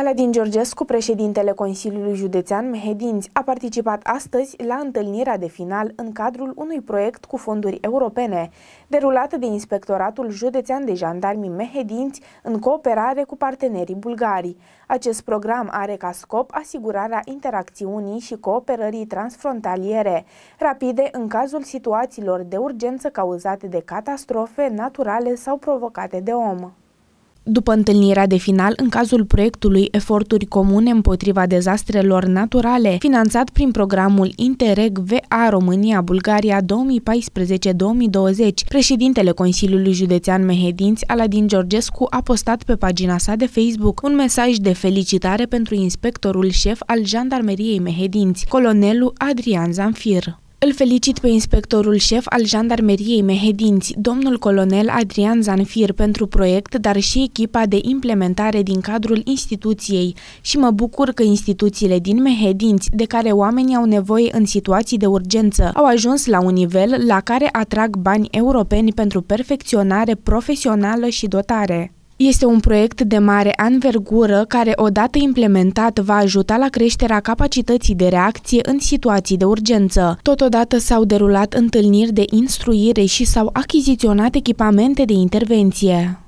Aladin Georgescu, președintele Consiliului Județean Mehedinți, a participat astăzi la întâlnirea de final în cadrul unui proiect cu fonduri europene, derulată de Inspectoratul Județean de Jandarmi Mehedinți în cooperare cu partenerii bulgari. Acest program are ca scop asigurarea interacțiunii și cooperării transfrontaliere, rapide în cazul situațiilor de urgență cauzate de catastrofe naturale sau provocate de om. După întâlnirea de final, în cazul proiectului Eforturi comune împotriva dezastrelor naturale, finanțat prin programul Interreg VA România-Bulgaria 2014-2020, președintele Consiliului Județean Mehedinți, Aladin Georgescu, a postat pe pagina sa de Facebook un mesaj de felicitare pentru inspectorul șef al Jandarmeriei Mehedinți, colonelul Adrian Zanfir. Îl felicit pe inspectorul șef al Jandarmeriei Mehedinți, domnul colonel Adrian Zanfir, pentru proiect, dar și echipa de implementare din cadrul instituției și mă bucur că instituțiile din Mehedinți, de care oamenii au nevoie în situații de urgență, au ajuns la un nivel la care atrag bani europeni pentru perfecționare profesională și dotare. Este un proiect de mare anvergură care, odată implementat, va ajuta la creșterea capacității de reacție în situații de urgență. Totodată s-au derulat întâlniri de instruire și s-au achiziționat echipamente de intervenție.